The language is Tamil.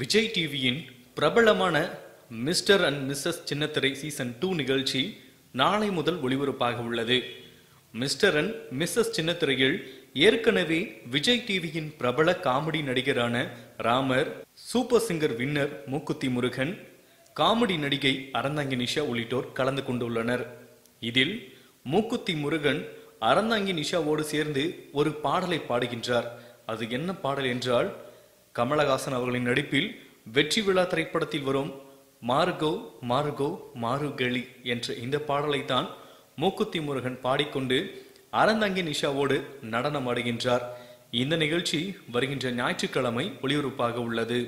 விஜய் டிவியின் பிரபலமான மிஸ்டர் அண்ட் மிஸ்ஸஸ் சின்னத்திரை சீசன் டூ நிகழ்ச்சி நாளை முதல் ஒளிபரப்பாக உள்ளது. மிஸ்டர் அண்ட் மிஸ்ஸஸ் சின்னத்திரையில் ஏற்கனவே விஜய் டிவியின் பிரபல comedy நடிகரான Ramar super singer winner Mookuthi Murugan comedy நடிகை அறந்தாங்கி நிஷா உள்ளிட்டோர் கலந்து கொண்டுள்ளனர். இதில் மூக்குத்தி முருகன் அறந்தாங்கி நிஷாவோடு சேர்ந்து ஒரு பாடலை பாடுகின்றார். அது என்ன பாடல் என்றால் கமலஹாசன் அவர்களின் நடிப்பில் வெற்றி விழா திரைப்படத்தில் வரும் மார்கோ மார்கோ மாறுகளி என்ற இந்த பாடலை தான் மூக்குத்தி முருகன் பாடிக்கொண்டு அறந்தங்கி நிஷாவோடு நடனமாடுகின்றார். இந்த நிகழ்ச்சி வருகின்ற ஞாயிற்றுக்கிழமை ஒளிபரப்பாக உள்ளது.